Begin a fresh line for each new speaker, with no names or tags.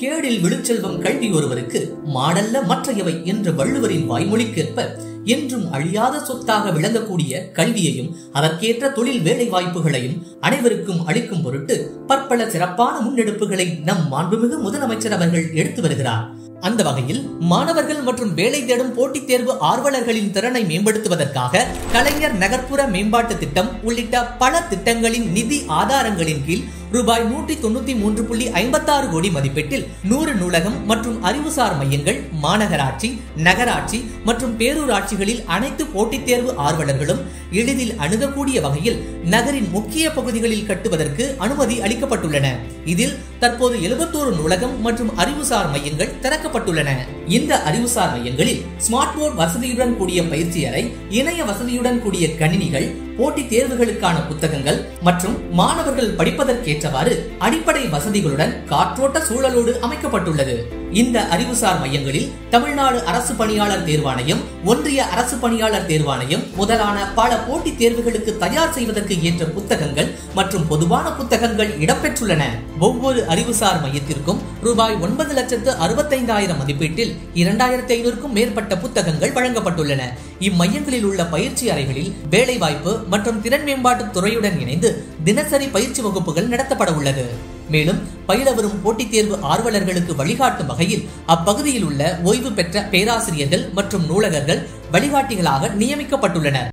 கேடில் விழுச்செல்வம் கல்வி ஒருவருக்கு மாடல்ல மற்றையவை என்ற வள்ளுவரின் வாய்மொழிக்கேற்ப என்றும் அழியாத சொத்தாக விளங்கக்கூடிய கல்வியையும் அதற்கேற்ற தொழில் வேலை வாய்ப்புகளையும் அனைவருக்கும் அளிக்கும் பொருட்டு பற்பல சிறப்பான முன்னெடுப்புகளை நம் மாண்புமிகு முதலமைச்சர் அவர்கள் எடுத்து வருகிறார். அந்த வகையில் மாணவர்கள் மற்றும் வேலை தேடும் போட்டித் தேர்வு ஆர்வலர்களின் திறனை மேம்படுத்துவதற்காக கலைஞர் நகர்ப்புற மேம்பாட்டு திட்டம் உள்ளிட்ட பல திட்டங்களின் நிதி ஆதாரங்களின் கீழ் ரூபாய் நூற்றி தொண்ணூத்தி மூன்று புள்ளி ஐம்பத்தாறு கோடி மதிப்பீட்டில் நூறு நூலகம் மற்றும் அறிவுசார் மையங்கள் மாநகராட்சி நகராட்சி மற்றும் பேரூராட்சிகளில் அனைத்து போட்டித் தேர்வு ஆர்வலர்களும் எளிதில் அணுகக்கூடிய வகையில் நகரின் முக்கிய பகுதிகளில் கட்டுவதற்கு அனுமதி அளிக்கப்பட்டுள்ளன. இதில் தற்போது எழுபத்தோரு நூலகம் மற்றும் அறிவுசார் மையங்கள் திறக்கப்பட்டுள்ளன. இந்த அறிவுசார் மையங்களில் ஸ்மார்ட் போர்ட் வசதியுடன் கூடிய பயிற்சி அறை இணைய வசதியுடன் கூடிய கணினிகள் போட்டித் தேர்வுகளுக்கான புத்தகங்கள் மற்றும் மாணவர்கள் படிப்பதற்கேற்றவாறு அடிப்படை வசதிகளுடன் காற்றோட்ட சூழலோடு அமைக்கப்பட்டுள்ளது. இந்த அறிவுசார் மையங்களில் தமிழ்நாடு அரசு பணியாளர் தேர்வாணையம் ஒன்றிய அரசு பணியாளர் தேர்வாணையம் முதலான பல போட்டித் தேர்வுகளுக்கு தயார் செய்வதற்கு ஏற்ற புத்தகங்கள் மற்றும் பொதுவான புத்தகங்கள் இடம்பெற்றுள்ளன. ஒவ்வொரு அறிவுசார் மையத்திற்கும் ரூபாய் ஒன்பது லட்சத்து அறுபத்தைந்தாயிரம் மதிப்பீட்டில் இரண்டாயிரத்தி ஐநூறுக்கும் மேற்பட்ட புத்தகங்கள் வழங்கப்பட்டுள்ளன. இம்மையங்களில் உள்ள பயிற்சி அறைகளில் வேலைவாய்ப்பு மற்றும் திறன் மேம்பாட்டு துறையுடன் இணைந்து தினசரி பயிற்சி வகுப்புகள் நடத்தப்பட உள்ளது மேலும் பயில வரும் போட்டித் தேர்வு ஆர்வலர்களுக்கு வழிகாட்டும் வகையில் அப்பகுதியில் உள்ள ஓய்வு பெற்ற பேராசிரியர்கள் மற்றும் நூலகர்கள் வழிகாட்டிகளாக நியமிக்கப்பட்டுள்ளனர்.